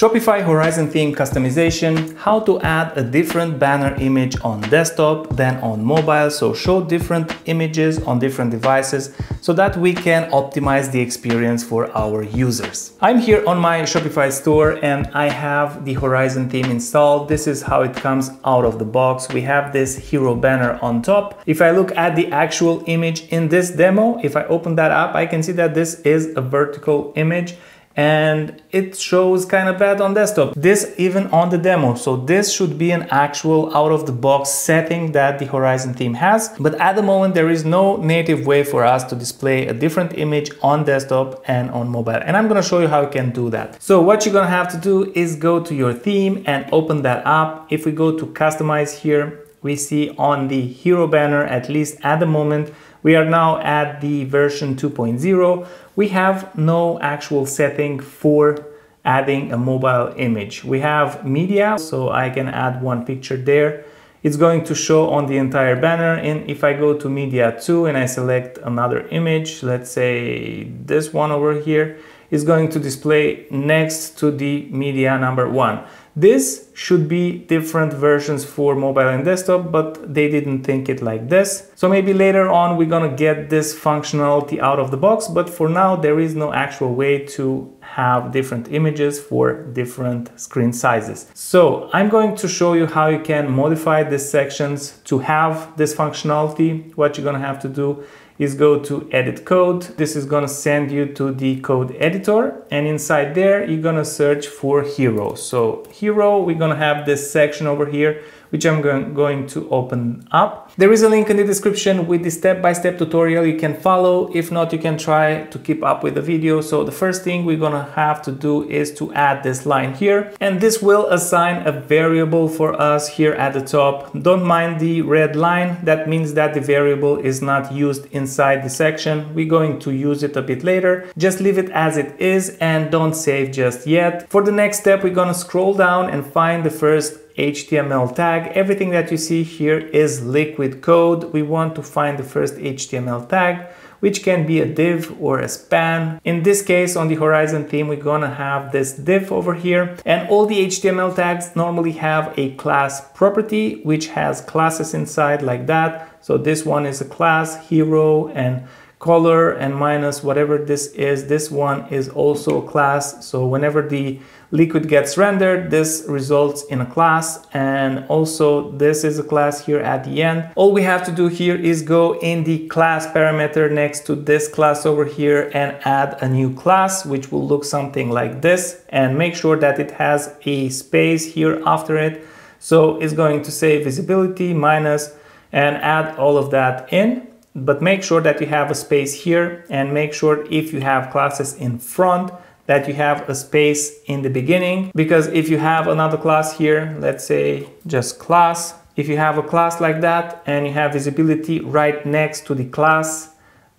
Shopify Horizon theme customization, how to add a different banner image on desktop than on mobile, so show different images on different devices so that we can optimize the experience for our users. I'm here on my Shopify store and I have the Horizon theme installed. This is how it comes out of the box. We have this hero banner on top. If I look at the actual image in this demo, if I open that up, I can see that this is a vertical image and it shows kind of bad on desktop. This even on the demo. So this should be an actual out of the box setting that the Horizon theme has. But at the moment, there is no native way for us to display a different image on desktop and on mobile. And I'm gonna show you how you can do that. So what you're gonna have to do is go to your theme and open that up. If we go to customize here, we see on the hero banner, at least at the moment, we are now at the version 2.0. We have no actual setting for adding a mobile image. We have media, so I can add one picture there. It's going to show on the entire banner. And if I go to media 2 and I select another image, let's say this one over here, is going to display next to the media number 1. This should be different versions for mobile and desktop, but they didn't think it like this. So maybe later on we're gonna get this functionality out of the box, but for now there is no actual way to have different images for different screen sizes. So I'm going to show you how you can modify these sections to have this functionality. What you're gonna have to do is go to edit code. This is gonna send you to the code editor and inside there you're gonna search for hero. So hero, we're gonna have this section over here which I'm going to open up. There is a link in the description with the step-by-step -step tutorial you can follow. If not, you can try to keep up with the video. So the first thing we're gonna have to do is to add this line here. And this will assign a variable for us here at the top. Don't mind the red line. That means that the variable is not used inside the section. We're going to use it a bit later. Just leave it as it is and don't save just yet. For the next step, we're gonna scroll down and find the first HTML tag. Everything that you see here is liquid code. We want to find the first HTML tag, which can be a div or a span. In this case, on the Horizon theme, we're gonna have this div over here. And all the HTML tags normally have a class property, which has classes inside like that. So this one is a class, hero, and color and minus whatever this is. This one is also a class. So whenever the liquid gets rendered, this results in a class. And also this is a class here at the end. All we have to do here is go in the class parameter next to this class over here and add a new class, which will look something like this and make sure that it has a space here after it. So it's going to say visibility minus and add all of that in but make sure that you have a space here and make sure if you have classes in front that you have a space in the beginning because if you have another class here let's say just class if you have a class like that and you have visibility right next to the class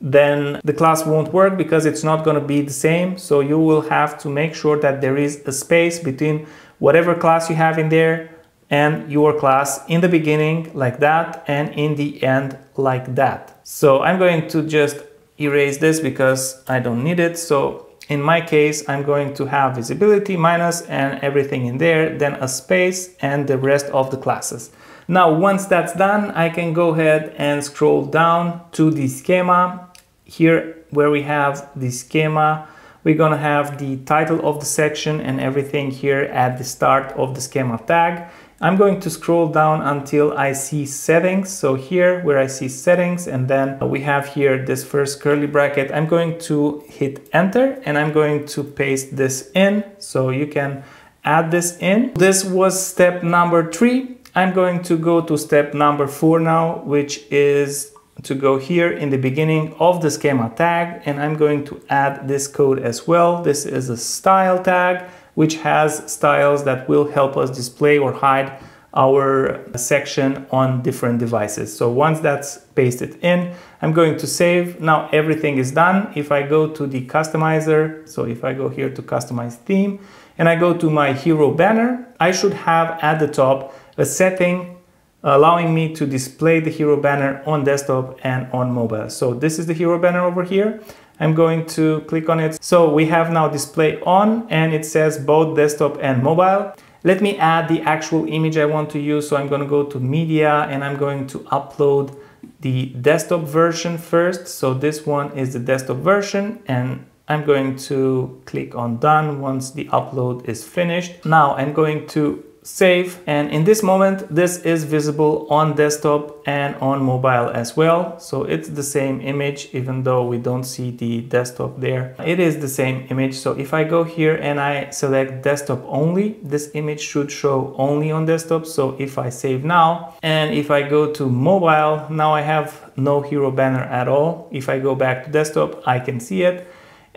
then the class won't work because it's not going to be the same so you will have to make sure that there is a space between whatever class you have in there and your class in the beginning like that and in the end like that. So I'm going to just erase this because I don't need it. So in my case, I'm going to have visibility minus and everything in there, then a space and the rest of the classes. Now, once that's done, I can go ahead and scroll down to the schema. Here where we have the schema, we're gonna have the title of the section and everything here at the start of the schema tag. I'm going to scroll down until I see settings. So here where I see settings and then we have here this first curly bracket, I'm going to hit enter and I'm going to paste this in. So you can add this in. This was step number three. I'm going to go to step number four now, which is to go here in the beginning of the schema tag and I'm going to add this code as well. This is a style tag which has styles that will help us display or hide our section on different devices. So once that's pasted in, I'm going to save. Now everything is done. If I go to the customizer, so if I go here to customize theme and I go to my hero banner, I should have at the top a setting allowing me to display the hero banner on desktop and on mobile. So this is the hero banner over here. I'm going to click on it. So we have now display on and it says both desktop and mobile. Let me add the actual image I want to use. So I'm going to go to media and I'm going to upload the desktop version first. So this one is the desktop version and I'm going to click on done once the upload is finished. Now I'm going to save and in this moment this is visible on desktop and on mobile as well. So it's the same image even though we don't see the desktop there. It is the same image. So if I go here and I select desktop only this image should show only on desktop. So if I save now and if I go to mobile now I have no hero banner at all. If I go back to desktop I can see it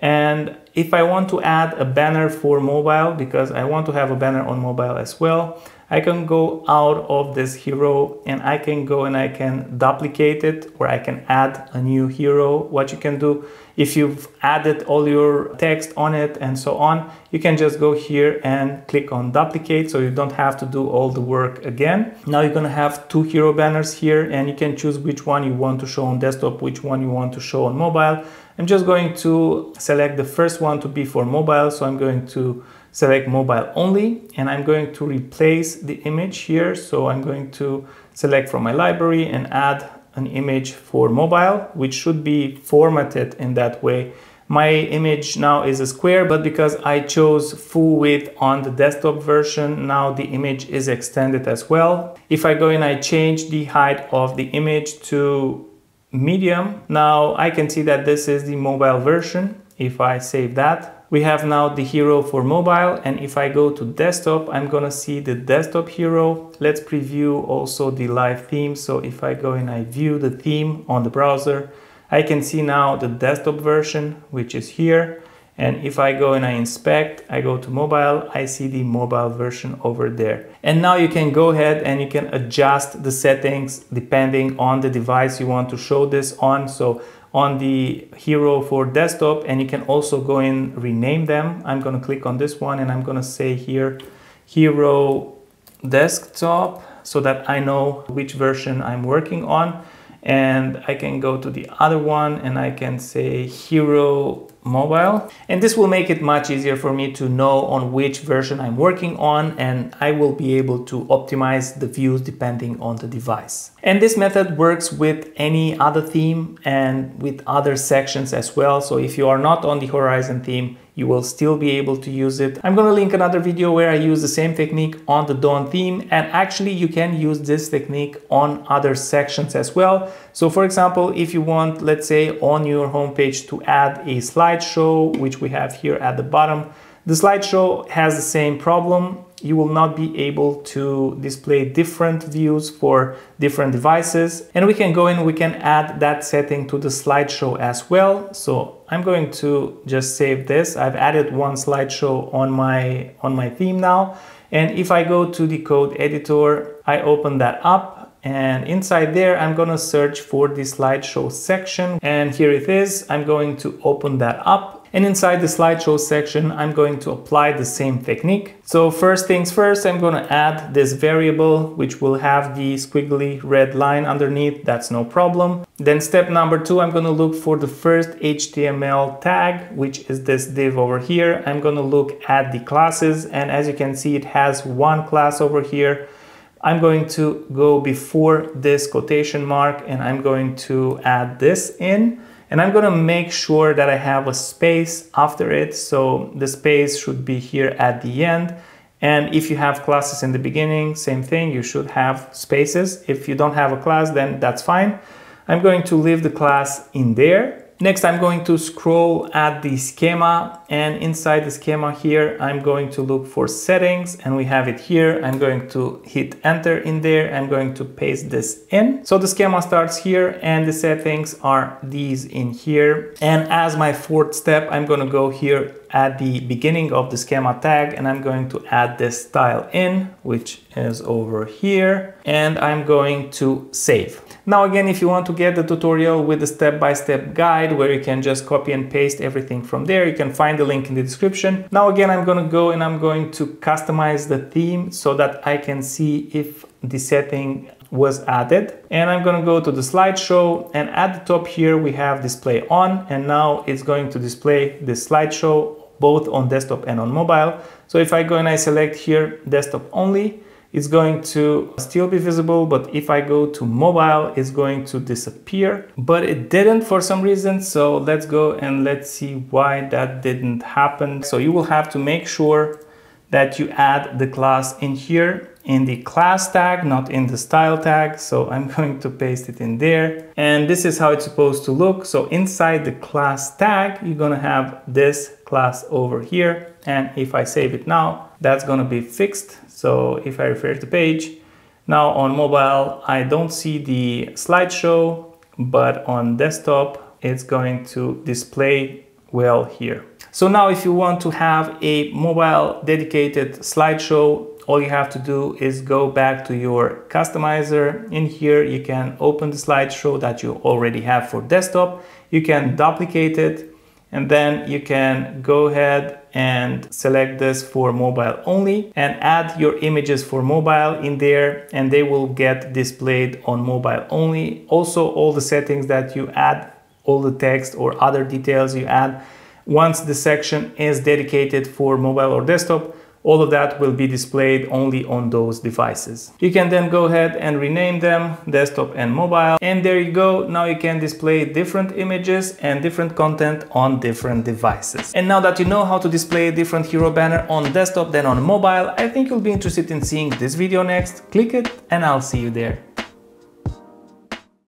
and if I want to add a banner for mobile, because I want to have a banner on mobile as well, I can go out of this hero and I can go and I can duplicate it or I can add a new hero. What you can do if you've added all your text on it and so on, you can just go here and click on duplicate so you don't have to do all the work again. Now you're gonna have two hero banners here and you can choose which one you want to show on desktop, which one you want to show on mobile. I'm just going to select the first one to be for mobile. So I'm going to select mobile only and I'm going to replace the image here. So I'm going to select from my library and add an image for mobile, which should be formatted in that way. My image now is a square, but because I chose full width on the desktop version, now the image is extended as well. If I go and I change the height of the image to medium. Now I can see that this is the mobile version. If I save that, we have now the hero for mobile. And if I go to desktop, I'm gonna see the desktop hero. Let's preview also the live theme. So if I go and I view the theme on the browser, I can see now the desktop version, which is here. And if I go and I inspect, I go to mobile, I see the mobile version over there. And now you can go ahead and you can adjust the settings depending on the device you want to show this on. So on the Hero for desktop and you can also go and rename them. I'm gonna click on this one and I'm gonna say here Hero desktop so that I know which version I'm working on. And I can go to the other one and I can say Hero mobile. And this will make it much easier for me to know on which version I'm working on and I will be able to optimize the views depending on the device. And this method works with any other theme and with other sections as well. So if you are not on the Horizon theme, you will still be able to use it. I'm gonna link another video where I use the same technique on the Dawn theme and actually you can use this technique on other sections as well. So for example, if you want, let's say on your homepage to add a slideshow, which we have here at the bottom, the slideshow has the same problem you will not be able to display different views for different devices. And we can go in, we can add that setting to the slideshow as well. So I'm going to just save this. I've added one slideshow on my, on my theme now. And if I go to the code editor, I open that up and inside there I'm gonna search for the slideshow section and here it is I'm going to open that up and inside the slideshow section, I'm going to apply the same technique. So first things first, I'm going to add this variable, which will have the squiggly red line underneath. That's no problem. Then step number two, I'm going to look for the first HTML tag, which is this div over here. I'm going to look at the classes. And as you can see, it has one class over here. I'm going to go before this quotation mark and I'm going to add this in. And I'm gonna make sure that I have a space after it. So the space should be here at the end. And if you have classes in the beginning, same thing, you should have spaces. If you don't have a class, then that's fine. I'm going to leave the class in there Next, I'm going to scroll at the schema and inside the schema here, I'm going to look for settings and we have it here. I'm going to hit enter in there. I'm going to paste this in. So the schema starts here and the settings are these in here. And as my fourth step, I'm going to go here at the beginning of the schema tag and I'm going to add this style in, which is over here. And I'm going to save. Now again, if you want to get the tutorial with the step-by-step -step guide where you can just copy and paste everything from there, you can find the link in the description. Now again, I'm going to go and I'm going to customize the theme so that I can see if the setting was added. And I'm gonna go to the slideshow and at the top here we have display on and now it's going to display the slideshow both on desktop and on mobile. So if I go and I select here desktop only, it's going to still be visible, but if I go to mobile, it's going to disappear. But it didn't for some reason, so let's go and let's see why that didn't happen. So you will have to make sure that you add the class in here in the class tag, not in the style tag. So I'm going to paste it in there. And this is how it's supposed to look. So inside the class tag, you're gonna have this class over here. And if I save it now, that's gonna be fixed. So if I to the page, now on mobile, I don't see the slideshow, but on desktop, it's going to display well here. So now if you want to have a mobile dedicated slideshow, all you have to do is go back to your customizer. In here, you can open the slideshow that you already have for desktop. You can duplicate it and then you can go ahead and select this for mobile only and add your images for mobile in there and they will get displayed on mobile only. Also all the settings that you add, all the text or other details you add once the section is dedicated for mobile or desktop, all of that will be displayed only on those devices. You can then go ahead and rename them desktop and mobile. And there you go. Now you can display different images and different content on different devices. And now that you know how to display a different hero banner on desktop than on mobile, I think you'll be interested in seeing this video next. Click it and I'll see you there.